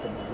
collect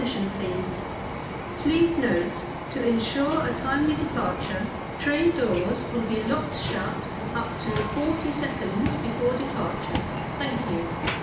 attention please. Please note, to ensure a timely departure, train doors will be locked shut up to 40 seconds before departure.